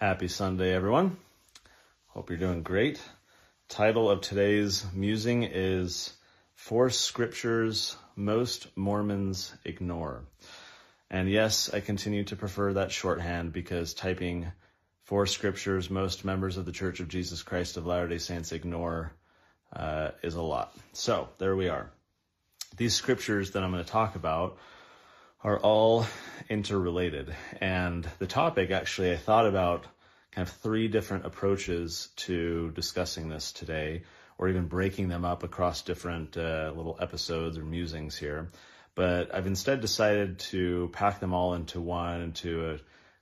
Happy Sunday, everyone. Hope you're doing great. Title of today's musing is Four Scriptures Most Mormons Ignore. And yes, I continue to prefer that shorthand because typing four scriptures most members of the Church of Jesus Christ of Latter day Saints ignore uh, is a lot. So there we are. These scriptures that I'm going to talk about are all interrelated. And the topic, actually, I thought about kind of three different approaches to discussing this today, or even breaking them up across different uh, little episodes or musings here. But I've instead decided to pack them all into one, into a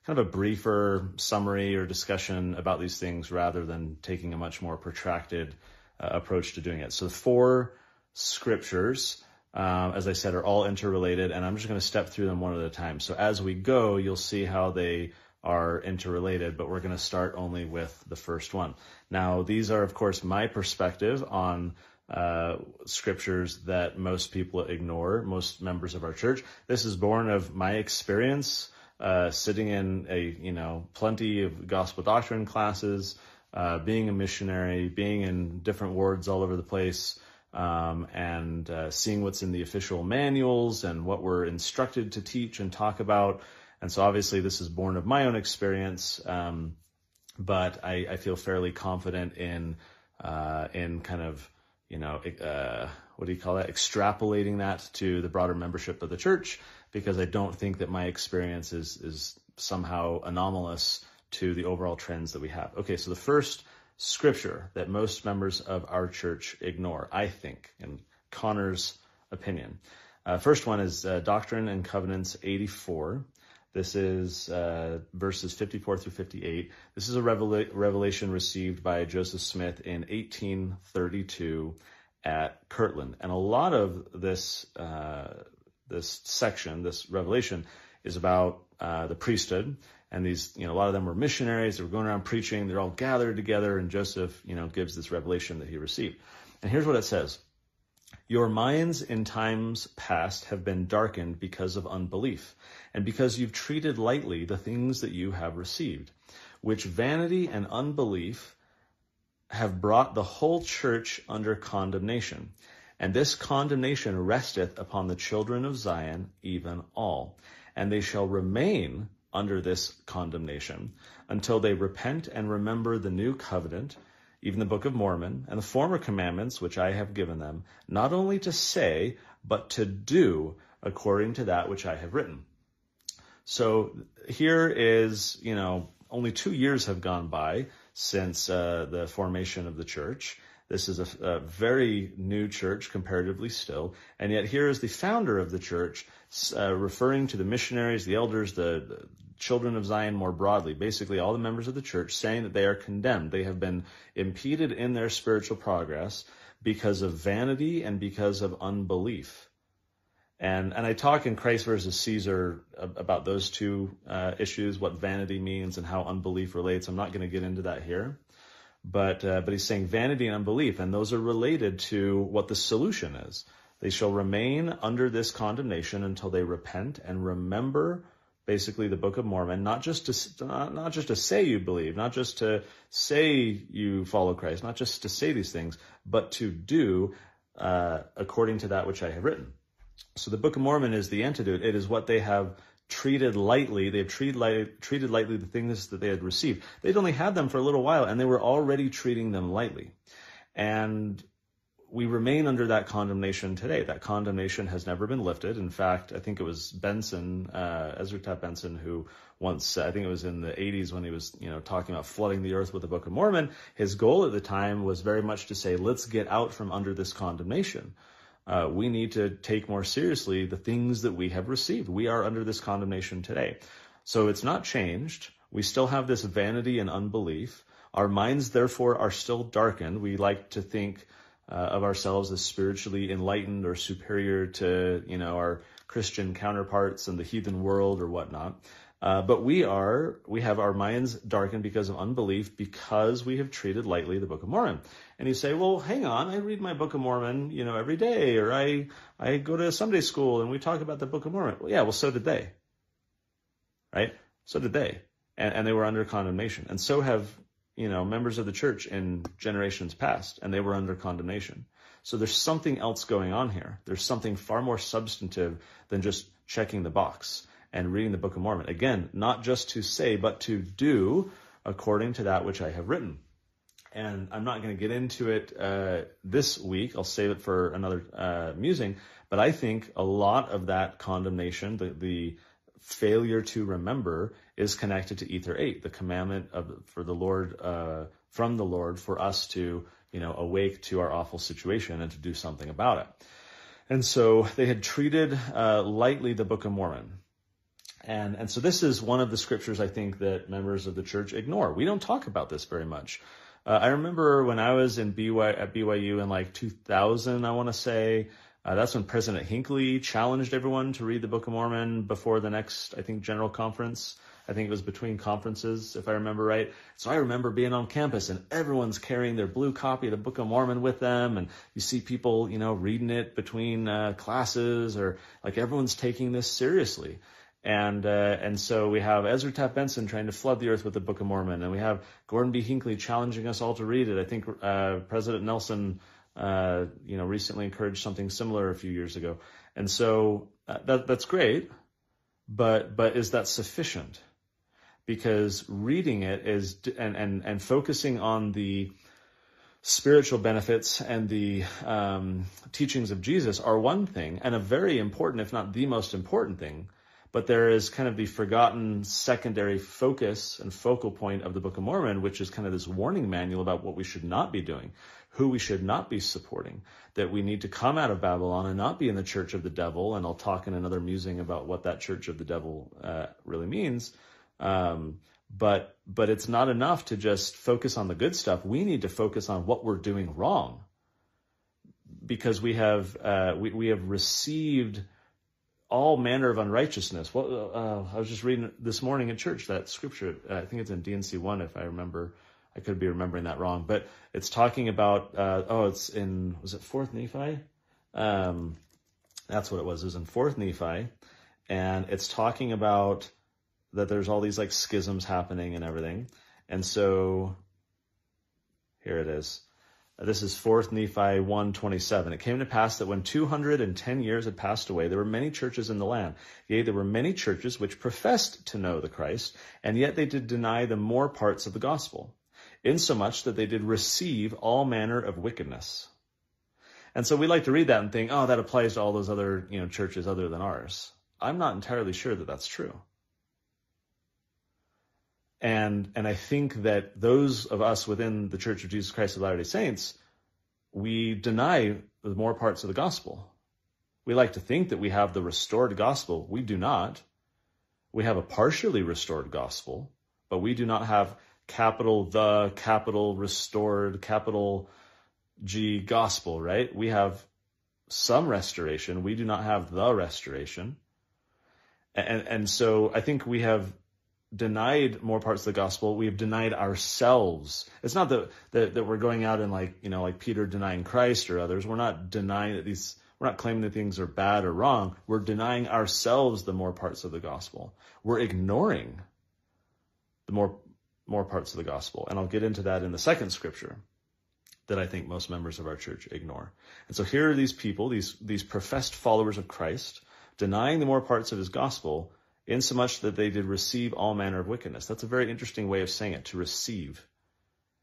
kind of a briefer summary or discussion about these things rather than taking a much more protracted uh, approach to doing it. So the four scriptures um, as I said, are all interrelated, and I'm just going to step through them one at a time. So as we go, you'll see how they are interrelated, but we're going to start only with the first one. Now, these are, of course, my perspective on uh, scriptures that most people ignore, most members of our church. This is born of my experience uh, sitting in a, you know, plenty of gospel doctrine classes, uh, being a missionary, being in different wards all over the place, um, and uh, seeing what's in the official manuals and what we're instructed to teach and talk about. And so obviously this is born of my own experience, um, but I, I, feel fairly confident in uh, in kind of you know uh, what do you call that? Extrapolating that to the broader membership of the church because I don't think that my experience is is somehow anomalous to the overall trends that we have. Okay, so the first scripture that most members of our church ignore, I think, in Connor's opinion. Uh, first one is uh, Doctrine and Covenants 84. This is uh, verses 54 through 58. This is a revela- revelation received by Joseph Smith in 1832 at Kirtland. And a lot of this, uh, this section, this revelation, is about uh, the priesthood and these, you know, a lot of them were missionaries. They were going around preaching. They're all gathered together, and Joseph, you know, gives this revelation that he received. And here's what it says. Your minds in times past have been darkened because of unbelief, and because you've treated lightly the things that you have received, which vanity and unbelief have brought the whole church under condemnation. And this condemnation resteth upon the children of Zion, even all. And they shall remain under this condemnation until they repent and remember the new covenant, even the Book of Mormon, and the former commandments which I have given them, not only to say, but to do according to that which I have written. So here is, you know, only two years have gone by since uh, the formation of the church. This is a, a, very new church comparatively still. And yet here is the founder of the church uh, referring to the missionaries, the elders, the, the, children of Zion more broadly, basically all the members of the church saying that they are condemned. They have been impeded in their spiritual progress because of vanity and because of unbelief. And, and I talk in Christ versus Caesar about those two uh, issues, what vanity means and how unbelief relates. I'm not going to get into that here. But, uh, but he's saying vanity and unbelief, and those are related to what the solution is. They shall remain under this condemnation until they repent and remember basically the Book of Mormon, not just to not, not just to say you believe, not just to say you follow Christ, not just to say these things, but to do uh, according to that which I have written. So the Book of Mormon is the antidote. It is what they have treated lightly. They've treated, light, treated lightly the things that they had received. They'd only had them for a little while, and they were already treating them lightly. And we remain under that condemnation today. That condemnation has never been lifted. In fact, I think it was Benson, uh, Ezra Taft Benson, who once, I think it was in the 80s when he was, you know, talking about flooding the earth with the Book of Mormon. His goal at the time was very much to say, let's get out from under this condemnation. Uh, we need to take more seriously the things that we have received. We are under this condemnation today. So it's not changed. We still have this vanity and unbelief. Our minds, therefore, are still darkened. We like to think uh, of ourselves as spiritually enlightened or superior to, you know, our Christian counterparts in the heathen world or whatnot. Uh, but we are, we have our minds darkened because of unbelief because we have treated lightly the Book of Mormon. And you say, well, hang on, I read my Book of Mormon, you know, every day, or I, I go to Sunday school and we talk about the Book of Mormon. Well, yeah, well, so did they. Right? So did they. and, and they were under condemnation. And so have, you know, members of the church in generations past, and they were under condemnation. So there's something else going on here. There's something far more substantive than just checking the box and reading the Book of Mormon. Again, not just to say, but to do according to that which I have written. And I'm not going to get into it uh, this week. I'll save it for another uh, musing. But I think a lot of that condemnation, the, the failure to remember, is connected to Ether 8, the commandment of for the Lord uh, from the Lord for us to you know awake to our awful situation and to do something about it. And so they had treated uh, lightly the Book of Mormon. And, and so this is one of the scriptures I think that members of the church ignore. We don't talk about this very much. Uh, I remember when I was in BY, at BYU in like 2000, I want to say, uh, that's when President Hinckley challenged everyone to read the Book of Mormon before the next, I think, general conference. I think it was between conferences, if I remember right. So I remember being on campus and everyone's carrying their blue copy of the Book of Mormon with them. And you see people, you know, reading it between uh, classes or like everyone's taking this seriously. And uh, and so we have Ezra Taft Benson trying to flood the earth with the Book of Mormon, and we have Gordon B. Hinckley challenging us all to read it. I think uh, President Nelson, uh, you know, recently encouraged something similar a few years ago, and so uh, that that's great, but but is that sufficient? Because reading it is and and and focusing on the spiritual benefits and the um, teachings of Jesus are one thing, and a very important, if not the most important thing but there is kind of the forgotten secondary focus and focal point of the Book of Mormon, which is kind of this warning manual about what we should not be doing, who we should not be supporting, that we need to come out of Babylon and not be in the church of the devil. And I'll talk in another musing about what that church of the devil uh, really means. Um, but but it's not enough to just focus on the good stuff. We need to focus on what we're doing wrong, because we have uh, we we have received all manner of unrighteousness. What uh, I was just reading this morning at church that scripture. I think it's in D&C one, if I remember. I could be remembering that wrong, but it's talking about. Uh, oh, it's in was it Fourth Nephi? Um, that's what it was. It was in Fourth Nephi, and it's talking about that there's all these like schisms happening and everything, and so here it is. Uh, this is 4th Nephi 127. It came to pass that when 210 years had passed away, there were many churches in the land. Yea, there were many churches which professed to know the Christ, and yet they did deny the more parts of the gospel, insomuch that they did receive all manner of wickedness. And so we like to read that and think, oh, that applies to all those other, you know, churches other than ours. I'm not entirely sure that that's true. And, and I think that those of us within the Church of Jesus Christ of Latter-day Saints, we deny the more parts of the gospel. We like to think that we have the restored gospel. We do not. We have a partially restored gospel, but we do not have capital the, capital restored, capital G gospel, right? We have some restoration. We do not have the restoration. And, and so I think we have denied more parts of the gospel. We have denied ourselves. It's not that, that, that we're going out and like, you know, like Peter denying Christ or others. We're not denying that these, we're not claiming that things are bad or wrong. We're denying ourselves the more parts of the gospel. We're ignoring the more, more parts of the gospel. And I'll get into that in the second scripture that I think most members of our church ignore. And so here are these people, these, these professed followers of Christ, denying the more parts of his gospel insomuch that they did receive all manner of wickedness. That's a very interesting way of saying it, to receive.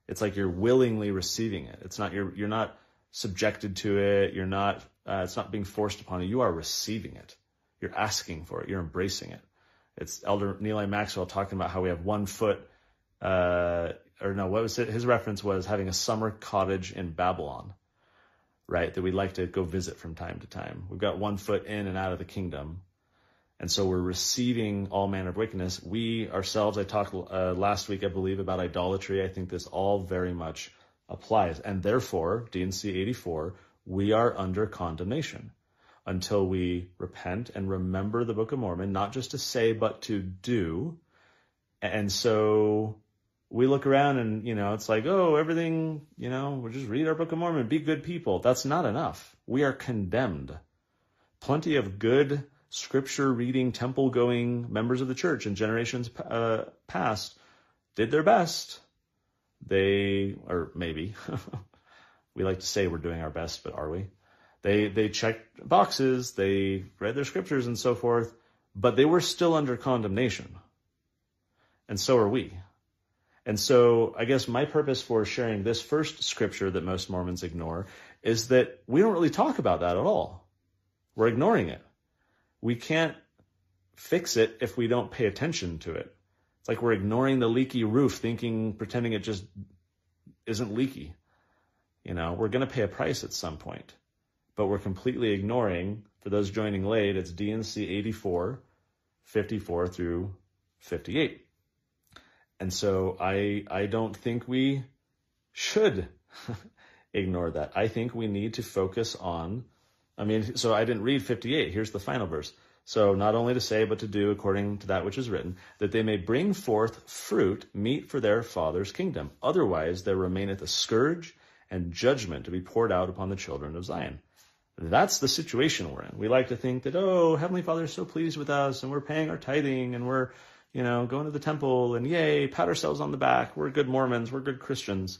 It's like you're willingly receiving it. It's not, you're, you're not subjected to it. You're not, uh, it's not being forced upon you. You are receiving it. You're asking for it. You're embracing it. It's Elder Neal Maxwell talking about how we have one foot, uh, or no, what was it? His reference was having a summer cottage in Babylon, right? That we'd like to go visit from time to time. We've got one foot in and out of the kingdom, and so we're receiving all manner of wickedness. We ourselves, I talked uh, last week, I believe, about idolatry. I think this all very much applies. And therefore, D&C 84, we are under condemnation until we repent and remember the Book of Mormon, not just to say, but to do. And so we look around and, you know, it's like, oh, everything, you know, we'll just read our Book of Mormon, be good people. That's not enough. We are condemned. Plenty of good scripture reading, temple going members of the church in generations uh, past did their best. They, or maybe, we like to say we're doing our best, but are we? They, they checked boxes, they read their scriptures and so forth, but they were still under condemnation. And so are we. And so I guess my purpose for sharing this first scripture that most Mormons ignore is that we don't really talk about that at all. We're ignoring it. We can't fix it if we don't pay attention to it. It's like we're ignoring the leaky roof, thinking, pretending it just isn't leaky. You know, we're going to pay a price at some point, but we're completely ignoring, for those joining late, it's D&C 84, 54 through 58. And so I, I don't think we should ignore that. I think we need to focus on, I mean, so I didn't read 58. Here's the final verse. So not only to say, but to do according to that which is written, that they may bring forth fruit meet for their father's kingdom. Otherwise there remaineth a scourge and judgment to be poured out upon the children of Zion. That's the situation we're in. We like to think that, oh, Heavenly Father is so pleased with us and we're paying our tithing and we're you know, going to the temple and yay, pat ourselves on the back. We're good Mormons. We're good Christians.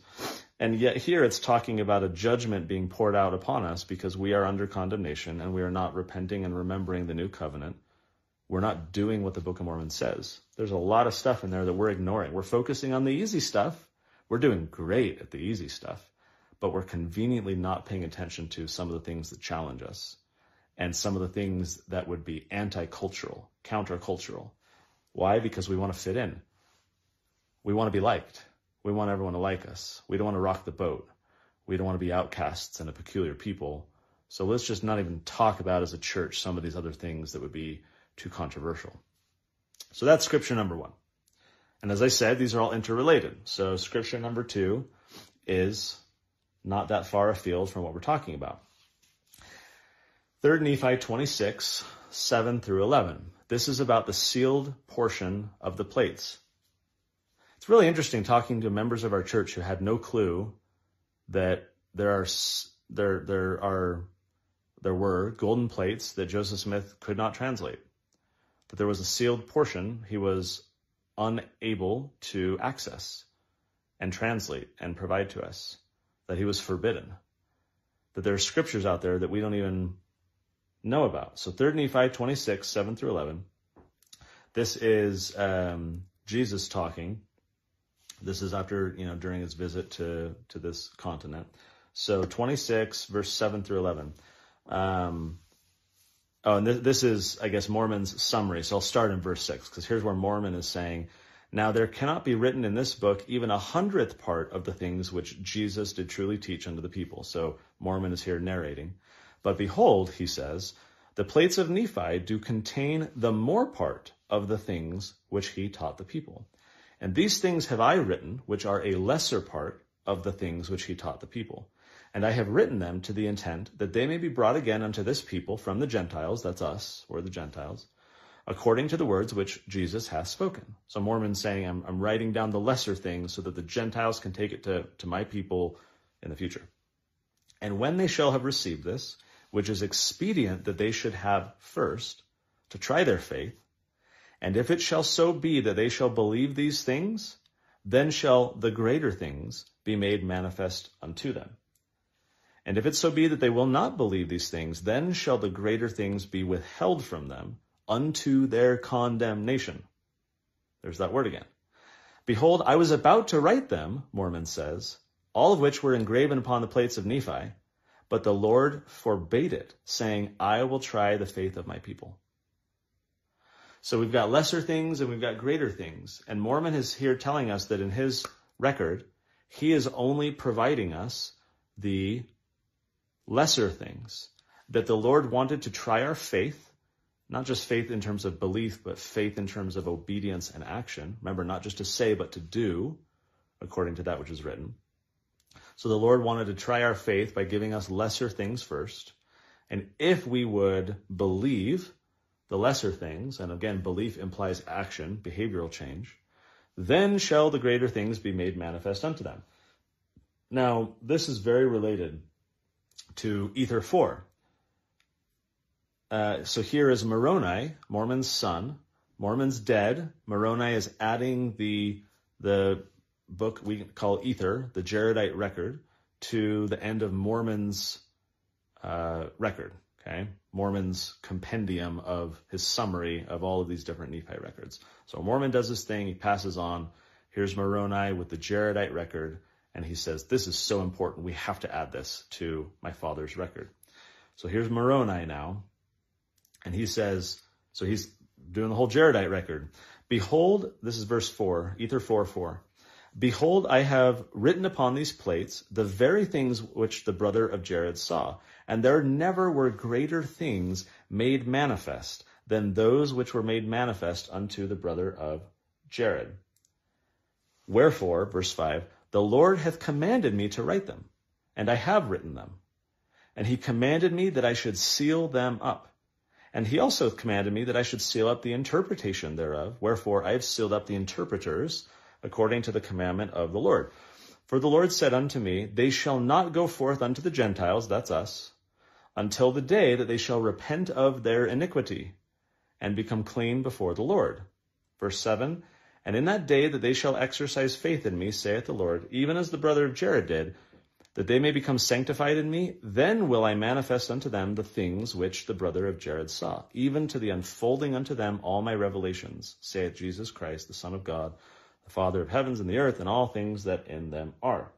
And yet here it's talking about a judgment being poured out upon us because we are under condemnation and we are not repenting and remembering the new covenant. We're not doing what the Book of Mormon says. There's a lot of stuff in there that we're ignoring. We're focusing on the easy stuff. We're doing great at the easy stuff, but we're conveniently not paying attention to some of the things that challenge us and some of the things that would be anti-cultural, counter-cultural. Why? Because we want to fit in. We want to be liked. We want everyone to like us. We don't want to rock the boat. We don't want to be outcasts and a peculiar people. So let's just not even talk about as a church some of these other things that would be too controversial. So that's scripture number one. And as I said, these are all interrelated. So scripture number two is not that far afield from what we're talking about. 3 Nephi 26, 7 through 11. This is about the sealed portion of the plates. It's really interesting talking to members of our church who had no clue that there are there there are there were golden plates that Joseph Smith could not translate. That there was a sealed portion he was unable to access and translate and provide to us. That he was forbidden. That there are scriptures out there that we don't even know about. So 3 Nephi 26, 7 through 11. This is um, Jesus talking. This is after, you know, during his visit to, to this continent. So 26, verse 7 through 11. Um, oh, and this, this is, I guess, Mormon's summary. So I'll start in verse 6, because here's where Mormon is saying, Now there cannot be written in this book even a hundredth part of the things which Jesus did truly teach unto the people. So Mormon is here narrating. But behold, he says, the plates of Nephi do contain the more part of the things which he taught the people. And these things have I written, which are a lesser part of the things which he taught the people. And I have written them to the intent that they may be brought again unto this people from the Gentiles, that's us, or the Gentiles, according to the words which Jesus hath spoken. So Mormon's saying, I'm, I'm writing down the lesser things so that the Gentiles can take it to, to my people in the future. And when they shall have received this, which is expedient that they should have first to try their faith. And if it shall so be that they shall believe these things, then shall the greater things be made manifest unto them. And if it so be that they will not believe these things, then shall the greater things be withheld from them unto their condemnation. There's that word again. Behold, I was about to write them, Mormon says, all of which were engraven upon the plates of Nephi, but the Lord forbade it, saying, I will try the faith of my people. So we've got lesser things and we've got greater things. And Mormon is here telling us that in his record, he is only providing us the lesser things. That the Lord wanted to try our faith, not just faith in terms of belief, but faith in terms of obedience and action. Remember, not just to say, but to do, according to that which is written. So the Lord wanted to try our faith by giving us lesser things first. And if we would believe the lesser things, and again, belief implies action, behavioral change, then shall the greater things be made manifest unto them. Now, this is very related to Ether 4. uh, so here is Moroni, Mormon's son. Mormon's dead. Moroni is adding the the book we call Ether, the Jaredite record, to the end of Mormon's uh, record. Okay, Mormon's compendium of his summary of all of these different Nephi records. So Mormon does this thing, he passes on. Here's Moroni with the Jaredite record, and he says, This is so important, we have to add this to my father's record. So here's Moroni now, and he says, So he's doing the whole Jaredite record. Behold, this is verse 4, Ether 4 4. Behold, I have written upon these plates the very things which the brother of Jared saw, and there never were greater things made manifest than those which were made manifest unto the brother of Jared. Wherefore, verse 5, the Lord hath commanded me to write them, and I have written them. And he commanded me that I should seal them up. And he also commanded me that I should seal up the interpretation thereof. Wherefore I have sealed up the interpreters according to the commandment of the Lord. For the Lord said unto me, They shall not go forth unto the Gentiles, that's us, until the day that they shall repent of their iniquity and become clean before the Lord. Verse 7 And in that day that they shall exercise faith in me, saith the Lord, even as the brother of Jared did, that they may become sanctified in me, then will I manifest unto them the things which the brother of Jared saw, even to the unfolding unto them all my revelations, saith Jesus Christ, the Son of God the Father of heavens and the earth, and all things that in them are.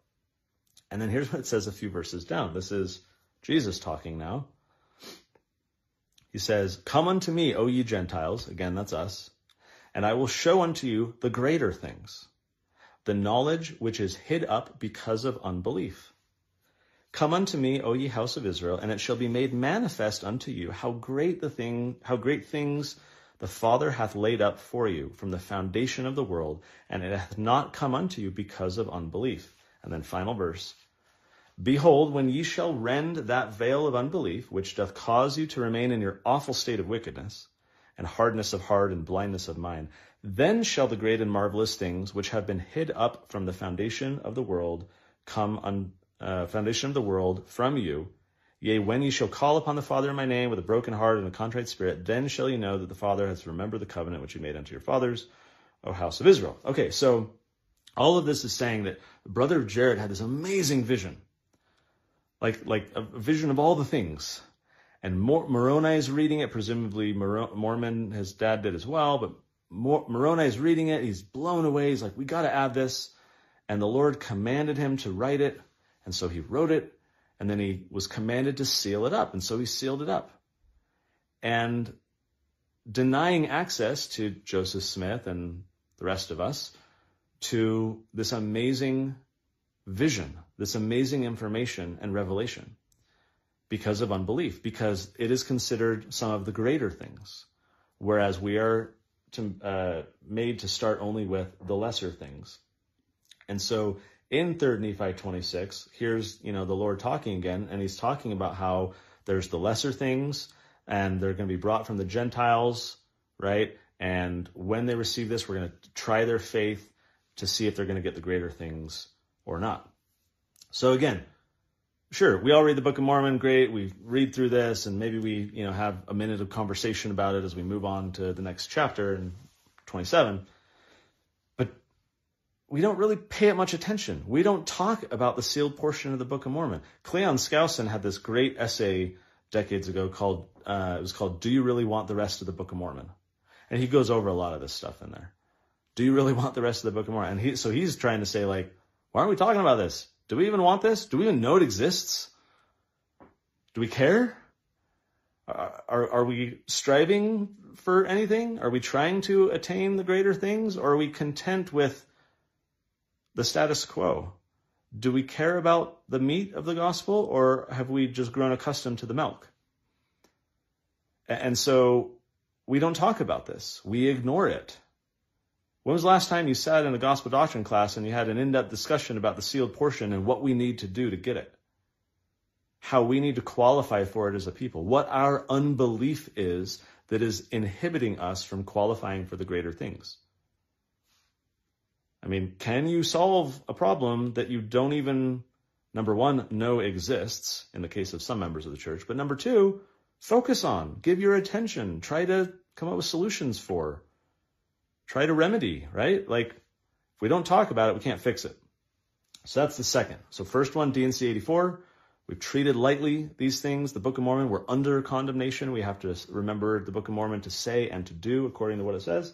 And then here's what it says a few verses down. This is Jesus talking now. He says, Come unto me, O ye Gentiles, again, that's us, and I will show unto you the greater things, the knowledge which is hid up because of unbelief. Come unto me, O ye house of Israel, and it shall be made manifest unto you how great the thing, how great things the Father hath laid up for you from the foundation of the world, and it hath not come unto you because of unbelief. And then final verse. Behold, when ye shall rend that veil of unbelief, which doth cause you to remain in your awful state of wickedness, and hardness of heart and blindness of mind, then shall the great and marvelous things which have been hid up from the foundation of the world come on uh, foundation of the world from you, Yea, when ye shall call upon the Father in my name with a broken heart and a contrite spirit, then shall ye know that the Father has remembered the covenant which he made unto your fathers, O house of Israel. Okay, so all of this is saying that the brother Jared had this amazing vision. Like, like a vision of all the things. And Moroni is reading it, presumably Mormon, his dad did as well, but Moroni is reading it. He's blown away. He's like, we got to add this. And the Lord commanded him to write it. And so he wrote it and then he was commanded to seal it up. And so he sealed it up. And denying access to Joseph Smith and the rest of us to this amazing vision, this amazing information and revelation because of unbelief, because it is considered some of the greater things, whereas we are to, uh, made to start only with the lesser things. And so in 3rd Nephi 26, here's, you know, the Lord talking again, and he's talking about how there's the lesser things, and they're going to be brought from the Gentiles, right? And when they receive this, we're going to try their faith to see if they're going to get the greater things or not. So again, sure, we all read the Book of Mormon, great. We read through this, and maybe we, you know, have a minute of conversation about it as we move on to the next chapter in 27 But we don't really pay it much attention. We don't talk about the sealed portion of the Book of Mormon. Cleon Skousen had this great essay decades ago called, uh, it was called, Do You Really Want the Rest of the Book of Mormon? And he goes over a lot of this stuff in there. Do you really want the rest of the Book of Mormon? And he, so he's trying to say like, why aren't we talking about this? Do we even want this? Do we even know it exists? Do we care? Are, are, are we striving for anything? Are we trying to attain the greater things? Or are we content with the status quo? Do we care about the meat of the gospel or have we just grown accustomed to the milk? And so we don't talk about this. We ignore it. When was the last time you sat in a gospel doctrine class and you had an in-depth discussion about the sealed portion and what we need to do to get it? How we need to qualify for it as a people. What our unbelief is that is inhibiting us from qualifying for the greater things. I mean, can you solve a problem that you don't even, number one, know exists in the case of some members of the church, but number two, focus on, give your attention, try to come up with solutions for, try to remedy, right? Like, if we don't talk about it, we can't fix it. So that's the second. So first one, D&C 84. We've treated lightly these things. The Book of Mormon, we're under condemnation. We have to remember the Book of Mormon to say and to do according to what it says.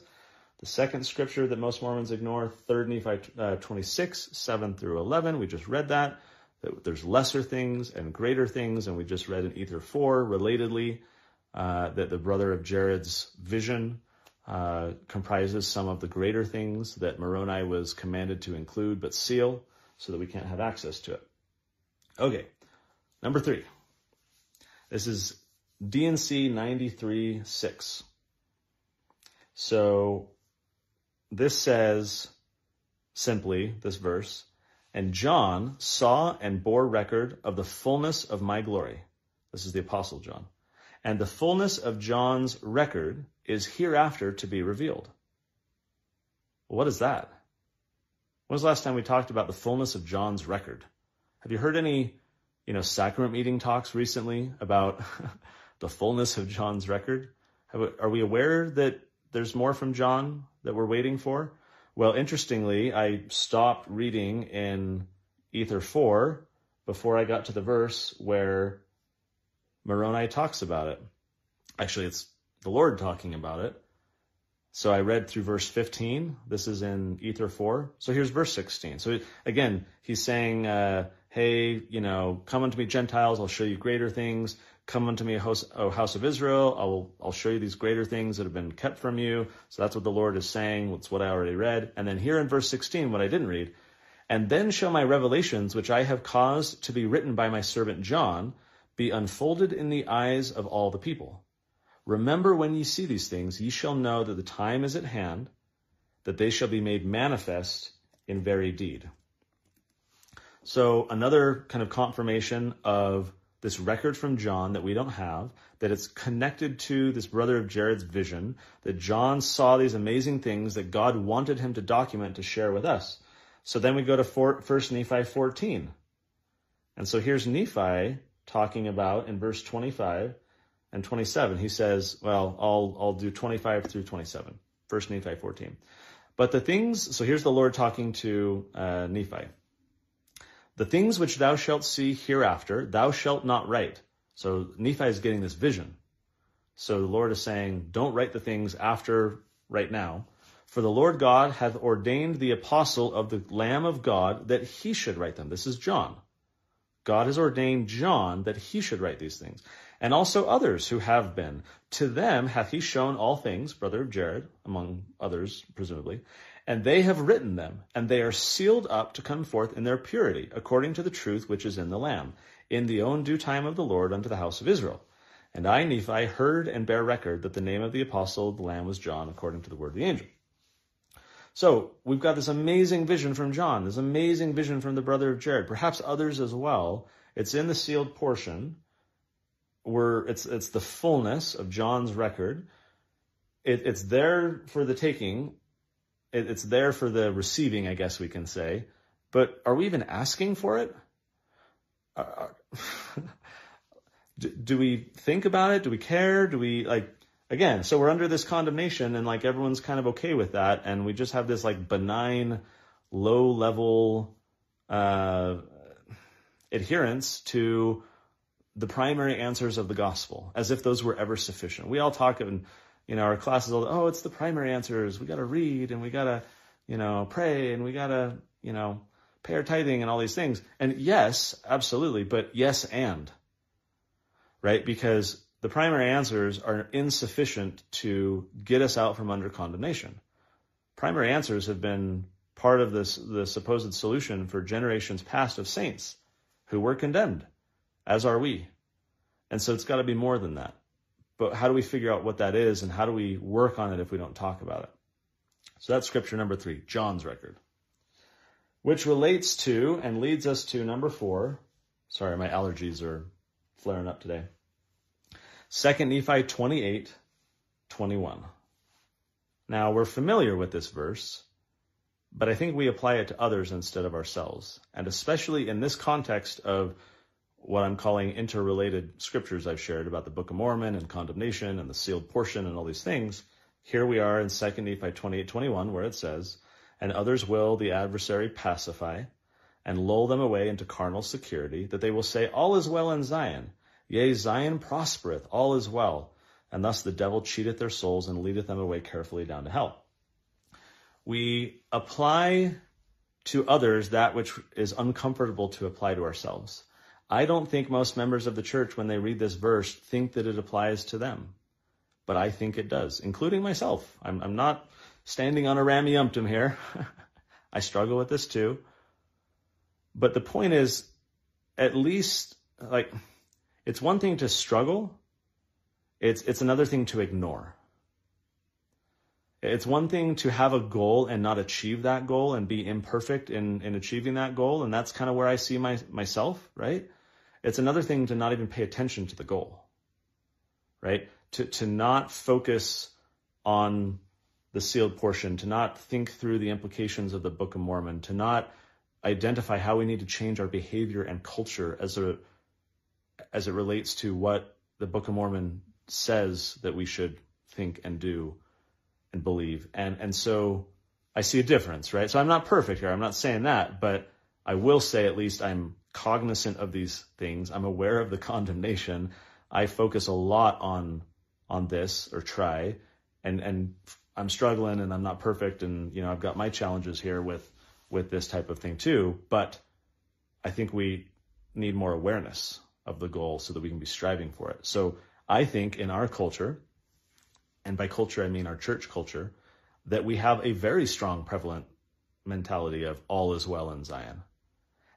The second scripture that most Mormons ignore, 3rd Nephi uh, 26, 7 through 11. We just read that. There's lesser things and greater things, and we just read in Ether 4, relatedly, uh, that the brother of Jared's vision uh, comprises some of the greater things that Moroni was commanded to include but seal so that we can't have access to it. Okay, number three. This is D&C 93 6. So this says simply, this verse, and John saw and bore record of the fullness of my glory. This is the Apostle John. And the fullness of John's record is hereafter to be revealed. what is that? When was the last time we talked about the fullness of John's record? Have you heard any, you know, sacrament meeting talks recently about the fullness of John's record? Are we aware that there's more from John that we're waiting for? Well, interestingly, I stopped reading in Ether 4 before I got to the verse where Moroni talks about it. Actually, it's the Lord talking about it. So I read through verse 15. This is in Ether 4. So here's verse 16. So again, he's saying, uh, hey, you know, come unto me, Gentiles, I'll show you greater things. Come unto me, O house of Israel. I will, I'll show you these greater things that have been kept from you. So that's what the Lord is saying. That's what I already read. And then here in verse 16, what I didn't read, and then shall my revelations, which I have caused to be written by my servant John, be unfolded in the eyes of all the people. Remember when ye see these things, ye shall know that the time is at hand, that they shall be made manifest in very deed. So another kind of confirmation of this record from John that we don't have, that it's connected to this brother of Jared's vision, that John saw these amazing things that God wanted him to document to share with us. So then we go to First Nephi 14. And so here's Nephi talking about in verse 25 and 27. He says, well, I'll, I'll do 25 through 27. First Nephi 14. But the things, so here's the Lord talking to uh, Nephi. The things which thou shalt see hereafter, thou shalt not write. So Nephi is getting this vision. So the Lord is saying, don't write the things after right now. For the Lord God hath ordained the apostle of the Lamb of God that he should write them. This is John. God has ordained John that he should write these things. And also others who have been. To them hath he shown all things, brother of Jared, among others, presumably, and they have written them, and they are sealed up to come forth in their purity, according to the truth which is in the Lamb, in the own due time of the Lord unto the house of Israel. And I, Nephi, heard and bear record that the name of the apostle of the Lamb was John, according to the word of the angel. So we've got this amazing vision from John, this amazing vision from the brother of Jared, perhaps others as well. It's in the sealed portion where it's it's the fullness of John's record. It, it's there for the taking, it, it's there for the receiving, I guess we can say. But are we even asking for it? Uh, do, do we think about it? Do we care? Do we like, again, so we're under this condemnation and like everyone's kind of okay with that. And we just have this like benign, low level, uh, adherence to the primary answers of the gospel as if those were ever sufficient. We all talk in you know, our classes, all, oh, it's the primary answers. We got to read and we got to, you know, pray and we got to, you know, pay our tithing and all these things. And yes, absolutely, but yes and, right? Because the primary answers are insufficient to get us out from under condemnation. Primary answers have been part of this, the supposed solution for generations past of saints who were condemned, as are we. And so it's got to be more than that. But how do we figure out what that is and how do we work on it if we don't talk about it? So that's scripture number three, John's record, which relates to and leads us to number four. Sorry, my allergies are flaring up today. Second Nephi 28, 21. Now we're familiar with this verse, but I think we apply it to others instead of ourselves. And especially in this context of what I'm calling interrelated scriptures I've shared about the Book of Mormon and condemnation and the sealed portion and all these things. Here we are in 2 Nephi 28 21, where it says, And others will the adversary pacify and lull them away into carnal security, that they will say, All is well in Zion. Yea, Zion prospereth, all is well. And thus the devil cheateth their souls and leadeth them away carefully down to hell. We apply to others that which is uncomfortable to apply to ourselves. I don't think most members of the church, when they read this verse, think that it applies to them. But I think it does, including myself. I'm, I'm not standing on a Rameumptom here. I struggle with this too. But the point is, at least, like, it's one thing to struggle. It's, it's another thing to ignore. It's one thing to have a goal and not achieve that goal and be imperfect in, in achieving that goal. And that's kind of where I see my, myself, right? It's another thing to not even pay attention to the goal, right? To, to not focus on the sealed portion, to not think through the implications of the Book of Mormon, to not identify how we need to change our behavior and culture as a as it relates to what the Book of Mormon says that we should think and do and believe. And and so I see a difference, right? So I'm not perfect here. I'm not saying that, but I will say at least I'm cognizant of these things. I'm aware of the condemnation. I focus a lot on on this or try and and I'm struggling and I'm not perfect and you know I've got my challenges here with with this type of thing too, but I think we need more awareness of the goal so that we can be striving for it. So I think in our culture, and by culture I mean our church culture, that we have a very strong prevalent mentality of all is well in Zion.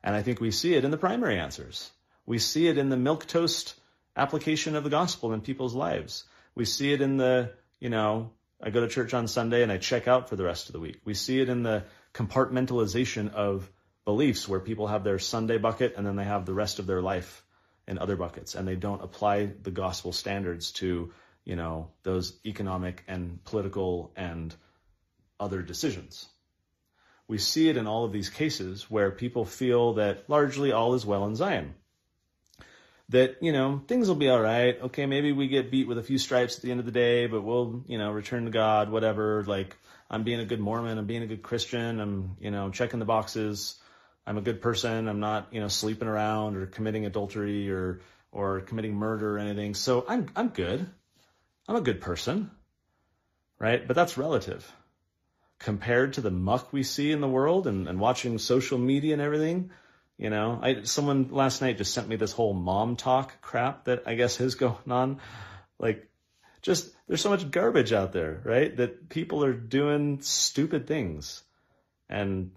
And I think we see it in the primary answers. We see it in the milk toast application of the gospel in people's lives. We see it in the, you know, I go to church on Sunday and I check out for the rest of the week. We see it in the compartmentalization of beliefs where people have their Sunday bucket and then they have the rest of their life in other buckets and they don't apply the gospel standards to you know, those economic and political and other decisions. We see it in all of these cases where people feel that largely all is well in Zion. That, you know, things will be all right. Okay, maybe we get beat with a few stripes at the end of the day, but we'll, you know, return to God, whatever. Like, I'm being a good Mormon, I'm being a good Christian, I'm, you know, checking the boxes. I'm a good person. I'm not, you know, sleeping around or committing adultery or, or committing murder or anything. So I'm, I'm good. I'm a good person, right? But that's relative compared to the muck we see in the world and, and watching social media and everything. You know, I, someone last night just sent me this whole MomTok crap that I guess is going on. Like, just there's so much garbage out there, right? That people are doing stupid things. And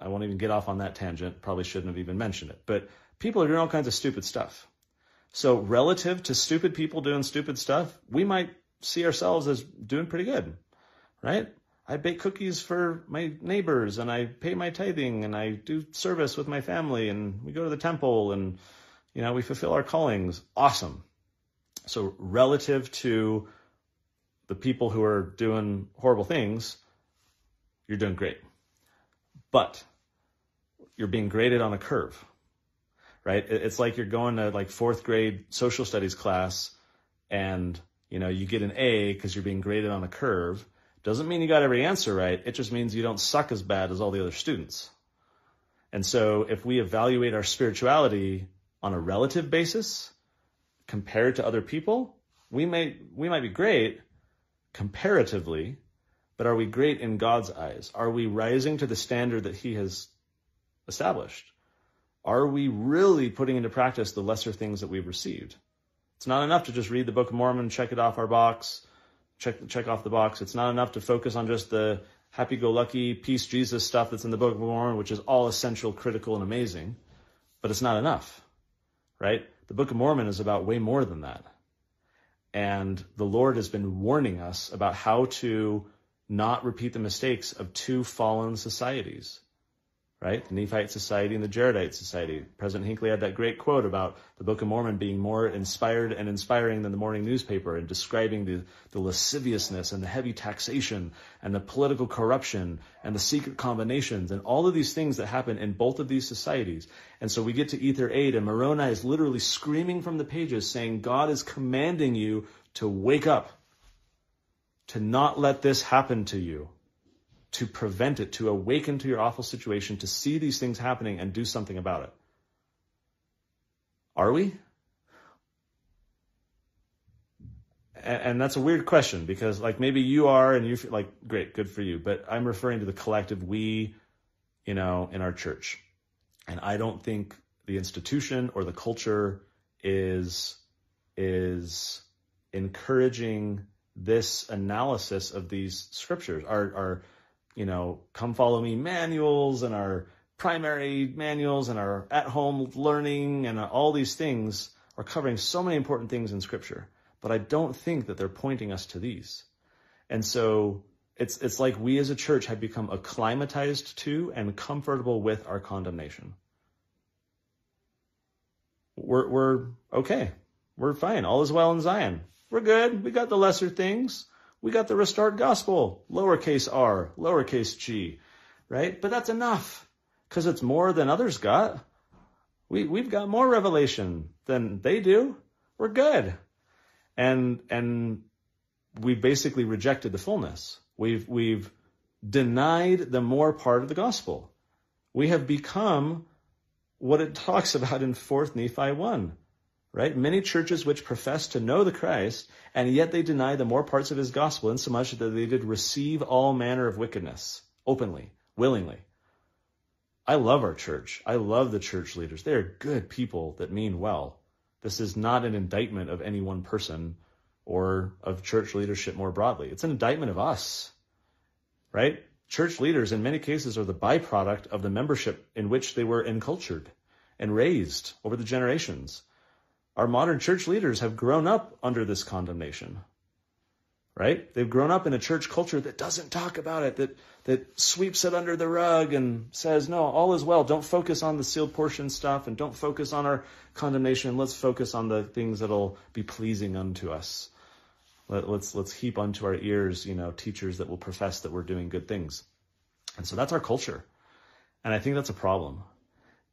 I won't even get off on that tangent. Probably shouldn't have even mentioned it. But people are doing all kinds of stupid stuff. So relative to stupid people doing stupid stuff, we might see ourselves as doing pretty good, right? I bake cookies for my neighbors and I pay my tithing and I do service with my family and we go to the temple and, you know, we fulfill our callings. Awesome. So relative to the people who are doing horrible things, you're doing great. But you're being graded on a curve right? It's like you're going to like fourth grade social studies class and, you know, you get an A because you're being graded on a curve. Doesn't mean you got every answer right. It just means you don't suck as bad as all the other students. And so if we evaluate our spirituality on a relative basis compared to other people, we may, we might be great comparatively, but are we great in God's eyes? Are we rising to the standard that he has established? Are we really putting into practice the lesser things that we've received? It's not enough to just read the Book of Mormon, check it off our box, check check off the box. It's not enough to focus on just the happy-go-lucky, peace Jesus stuff that's in the Book of Mormon, which is all essential, critical, and amazing. But it's not enough, right? The Book of Mormon is about way more than that. And the Lord has been warning us about how to not repeat the mistakes of two fallen societies right? The Nephite Society and the Jaredite Society. President Hinckley had that great quote about the Book of Mormon being more inspired and inspiring than the morning newspaper and describing the, the lasciviousness and the heavy taxation and the political corruption and the secret combinations and all of these things that happen in both of these societies. And so we get to Ether 8 and Moroni is literally screaming from the pages saying, God is commanding you to wake up, to not let this happen to you to prevent it, to awaken to your awful situation, to see these things happening and do something about it. Are we? And, and that's a weird question because, like, maybe you are and you feel like, great, good for you. But I'm referring to the collective we, you know, in our church. And I don't think the institution or the culture is, is encouraging this analysis of these scriptures. Our, our, you know, come follow me manuals and our primary manuals and our at home learning and all these things are covering so many important things in scripture. But I don't think that they're pointing us to these. And so it's, it's like we as a church have become acclimatized to and comfortable with our condemnation. We're, we're okay. We're fine. All is well in Zion. We're good. We got the lesser things we got the restored gospel, lowercase r, lowercase g, right? But that's enough because it's more than others got. We, we've got more revelation than they do. We're good. And, and we basically rejected the fullness. We've, we've denied the more part of the gospel. We have become what it talks about in 4th Nephi 1 right? Many churches which profess to know the Christ, and yet they deny the more parts of his gospel, insomuch that they did receive all manner of wickedness openly, willingly. I love our church. I love the church leaders. They are good people that mean well. This is not an indictment of any one person or of church leadership more broadly. It's an indictment of us, right? Church leaders, in many cases, are the byproduct of the membership in which they were encultured and raised over the generations. Our modern church leaders have grown up under this condemnation, right? They've grown up in a church culture that doesn't talk about it, that, that sweeps it under the rug and says, no, all is well. Don't focus on the sealed portion stuff and don't focus on our condemnation. Let's focus on the things that'll be pleasing unto us. Let, us let's, let's heap unto our ears, you know, teachers that will profess that we're doing good things. And so that's our culture. And I think that's a problem.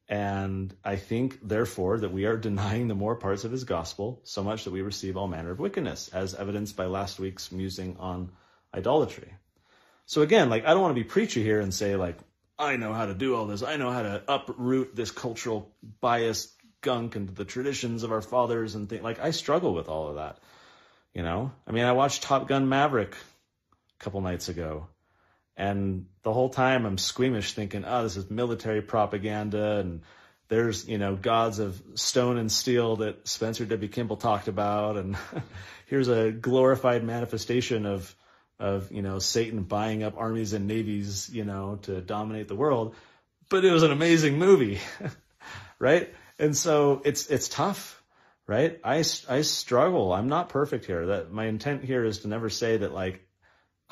And I think, therefore, that we are denying the more parts of his gospel, so much that we receive all manner of wickedness, as evidenced by last week's musing on idolatry. So again, like, I don't want to be preachy here and say, like, I know how to do all this. I know how to uproot this cultural bias gunk into the traditions of our fathers and things. Like, I struggle with all of that. You know? I mean, I watched Top Gun Maverick a couple nights ago. And the whole time I'm squeamish thinking, oh, this is military propaganda and there's, you know, gods of stone and steel that Spencer W. Kimball talked about. And here's a glorified manifestation of, of, you know, Satan buying up armies and navies, you know, to dominate the world. But it was an amazing movie, right? And so it's, it's tough, right? I, I struggle. I'm not perfect here. That my intent here is to never say that like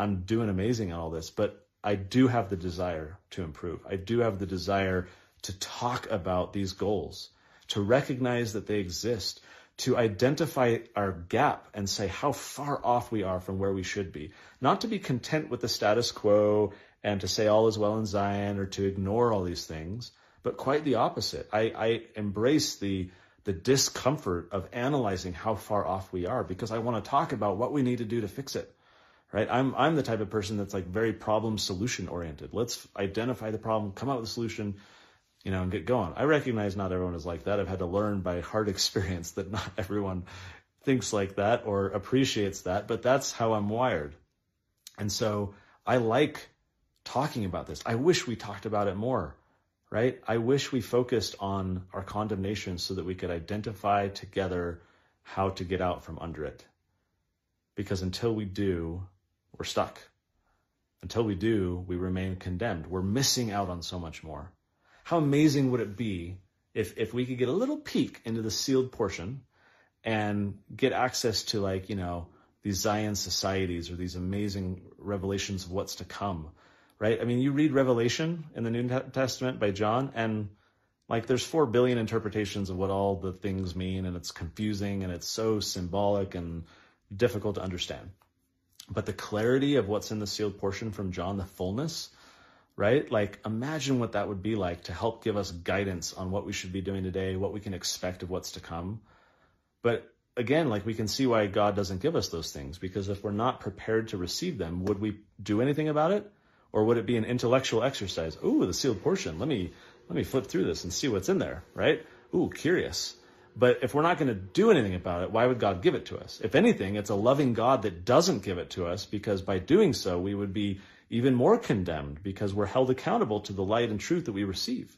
I'm doing amazing in all this, but I do have the desire to improve. I do have the desire to talk about these goals, to recognize that they exist, to identify our gap and say how far off we are from where we should be. Not to be content with the status quo and to say all is well in Zion or to ignore all these things, but quite the opposite. I, I embrace the the discomfort of analyzing how far off we are because I want to talk about what we need to do to fix it right? I'm, I'm the type of person that's like very problem solution oriented. Let's identify the problem, come up with a solution, you know, and get going. I recognize not everyone is like that. I've had to learn by hard experience that not everyone thinks like that or appreciates that, but that's how I'm wired. And so I like talking about this. I wish we talked about it more, right? I wish we focused on our condemnation so that we could identify together how to get out from under it. Because until we do, we're stuck. Until we do, we remain condemned. We're missing out on so much more. How amazing would it be if, if we could get a little peek into the sealed portion and get access to like, you know, these Zion societies or these amazing revelations of what's to come, right? I mean, you read Revelation in the New Testament by John, and like there's four billion interpretations of what all the things mean, and it's confusing and it's so symbolic and difficult to understand. But the clarity of what's in the sealed portion from John, the fullness, right? Like imagine what that would be like to help give us guidance on what we should be doing today, what we can expect of what's to come. But again, like we can see why God doesn't give us those things because if we're not prepared to receive them, would we do anything about it? Or would it be an intellectual exercise? Ooh, the sealed portion. Let me let me flip through this and see what's in there, right? Ooh, curious. But if we're not going to do anything about it, why would God give it to us? If anything, it's a loving God that doesn't give it to us because by doing so, we would be even more condemned because we're held accountable to the light and truth that we receive.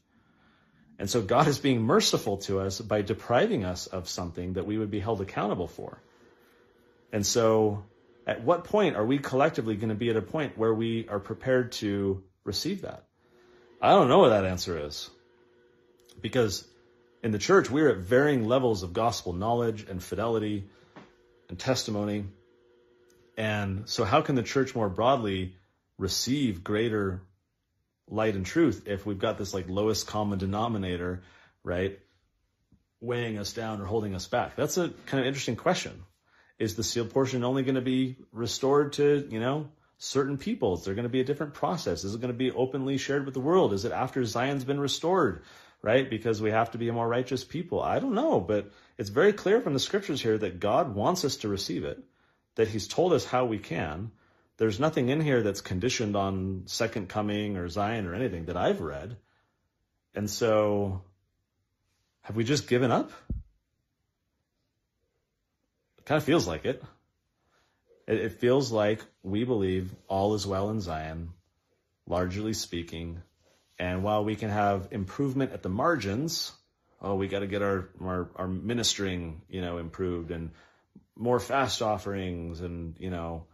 And so God is being merciful to us by depriving us of something that we would be held accountable for. And so at what point are we collectively going to be at a point where we are prepared to receive that? I don't know what that answer is. Because in the church, we're at varying levels of gospel knowledge and fidelity and testimony. And so, how can the church more broadly receive greater light and truth if we've got this like lowest common denominator, right, weighing us down or holding us back? That's a kind of interesting question. Is the sealed portion only going to be restored to, you know, certain people? Is there going to be a different process? Is it going to be openly shared with the world? Is it after Zion's been restored, right? Because we have to be a more righteous people. I don't know, but it's very clear from the scriptures here that God wants us to receive it, that He's told us how we can. There's nothing in here that's conditioned on second coming or Zion or anything that I've read. And so, have we just given up? It kind of feels like it. It, it feels like we believe all is well in Zion, largely speaking. And while we can have improvement at the margins, oh, we got to get our, our, our ministering, you know, improved and more fast offerings and, you know,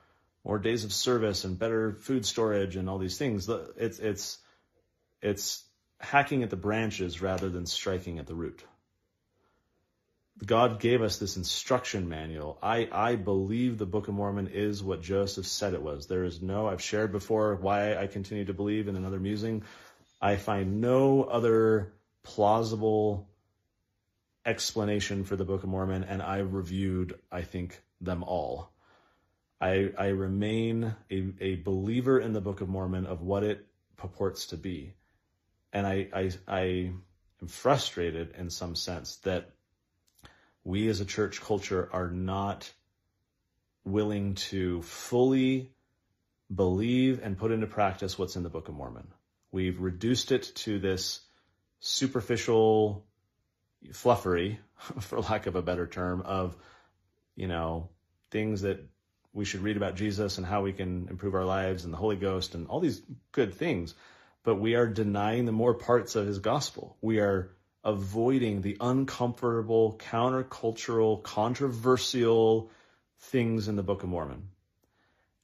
more days of service and better food storage and all these things. It's, it's, it's hacking at the branches rather than striking at the root. God gave us this instruction manual. I, I believe the Book of Mormon is what Joseph said it was. There is no, I've shared before why I continue to believe in another musing. I find no other plausible explanation for the Book of Mormon, and I've reviewed, I think, them all. I, I remain a, a believer in the Book of Mormon of what it purports to be. And I, I, I am frustrated in some sense that we as a church culture are not willing to fully believe and put into practice what's in the Book of Mormon. We've reduced it to this superficial fluffery, for lack of a better term, of, you know, things that we should read about Jesus and how we can improve our lives and the Holy Ghost and all these good things. But we are denying the more parts of his gospel. We are avoiding the uncomfortable, countercultural, controversial things in the Book of Mormon.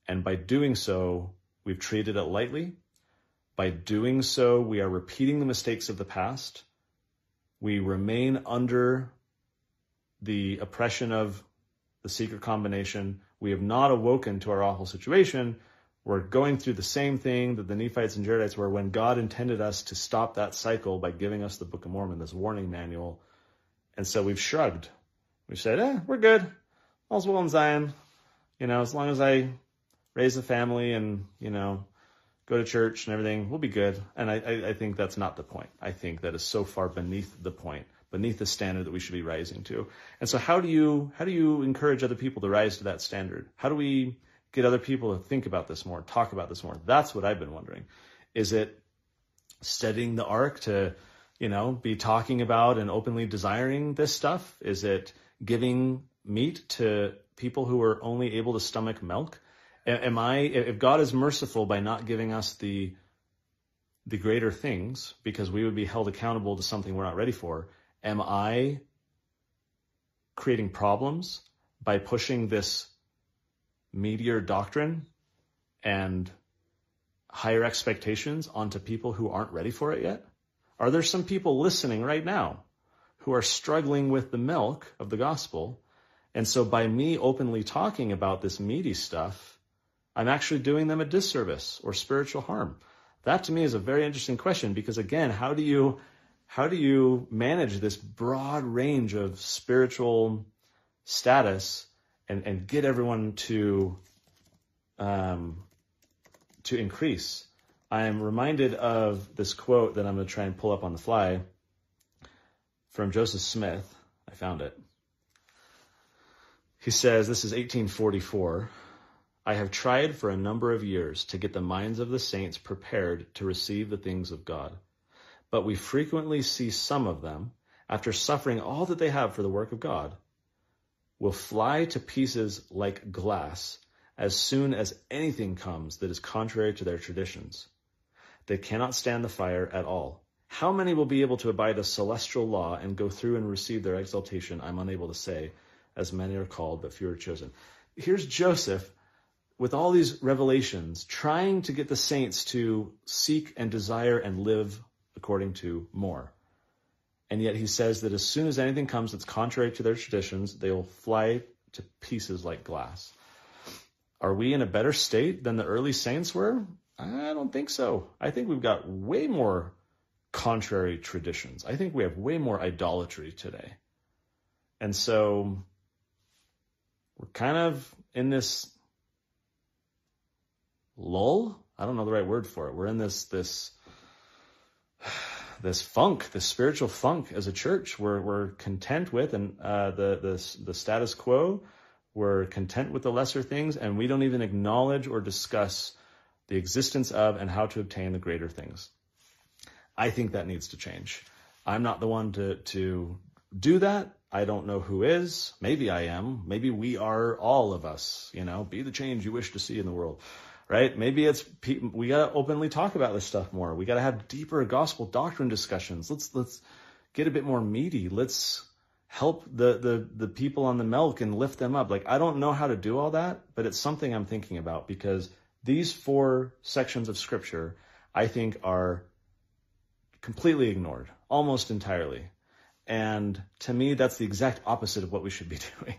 And by doing so, we've treated it lightly. By doing so, we are repeating the mistakes of the past. We remain under the oppression of the secret combination. We have not awoken to our awful situation we're going through the same thing that the Nephites and Jaredites were when God intended us to stop that cycle by giving us the Book of Mormon, this warning manual. And so we've shrugged. We've said, eh, we're good. All's well in Zion. You know, as long as I raise a family and, you know, go to church and everything, we'll be good. And I, I, I think that's not the point. I think that is so far beneath the point, beneath the standard that we should be rising to. And so how do you, how do you encourage other people to rise to that standard? How do we, get other people to think about this more, talk about this more? That's what I've been wondering. Is it studying the ark to, you know, be talking about and openly desiring this stuff? Is it giving meat to people who are only able to stomach milk? Am I, if God is merciful by not giving us the, the greater things because we would be held accountable to something we're not ready for, am I creating problems by pushing this meatier doctrine and higher expectations onto people who aren't ready for it yet? Are there some people listening right now who are struggling with the milk of the gospel? And so by me openly talking about this meaty stuff, I'm actually doing them a disservice or spiritual harm. That to me is a very interesting question because again, how do you how do you manage this broad range of spiritual status and, and get everyone to um, to increase? I am reminded of this quote that I'm going to try and pull up on the fly from Joseph Smith. I found it. He says, This is 1844. I have tried for a number of years to get the minds of the saints prepared to receive the things of God. But we frequently see some of them, after suffering all that they have for the work of God, will fly to pieces like glass as soon as anything comes that is contrary to their traditions. They cannot stand the fire at all. How many will be able to abide a celestial law and go through and receive their exaltation? I'm unable to say, as many are called, but few are chosen. Here's Joseph with all these revelations, trying to get the saints to seek and desire and live according to more. And yet he says that as soon as anything comes that's contrary to their traditions, they will fly to pieces like glass. Are we in a better state than the early saints were? I don't think so. I think we've got way more contrary traditions. I think we have way more idolatry today. And so we're kind of in this lull. I don't know the right word for it. We're in this this this funk, this spiritual funk as a church. We're we're content with and uh, the the the status quo. We're content with the lesser things, and we don't even acknowledge or discuss the existence of and how to obtain the greater things. I think that needs to change. I'm not the one to to do that. I don't know who is. Maybe I am. Maybe we are all of us. You know, be the change you wish to see in the world right? Maybe it's we gotta openly talk about this stuff more. We gotta have deeper gospel doctrine discussions. Let's let's get a bit more meaty. Let's help the the the people on the milk and lift them up. Like I don't know how to do all that, but it's something I'm thinking about because these four sections of scripture I think are completely ignored almost entirely. And to me, that's the exact opposite of what we should be doing.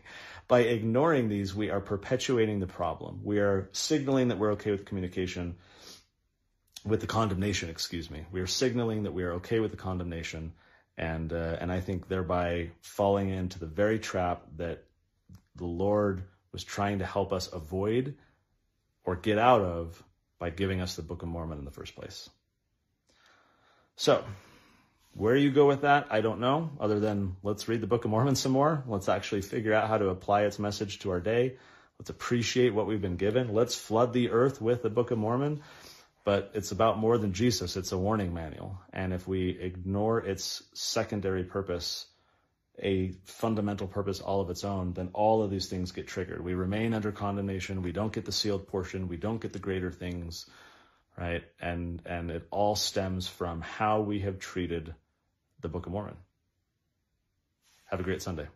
By ignoring these, we are perpetuating the problem. We are signaling that we're okay with communication, with the condemnation, excuse me. We are signaling that we are okay with the condemnation, and uh, and I think thereby falling into the very trap that the Lord was trying to help us avoid or get out of by giving us the Book of Mormon in the first place. So, where you go with that, I don't know, other than let's read the Book of Mormon some more. Let's actually figure out how to apply its message to our day. Let's appreciate what we've been given. Let's flood the earth with the Book of Mormon. But it's about more than Jesus. It's a warning manual. And if we ignore its secondary purpose, a fundamental purpose all of its own, then all of these things get triggered. We remain under condemnation. We don't get the sealed portion. We don't get the greater things, right? And, and it all stems from how we have treated the Book of Mormon. Have a great Sunday.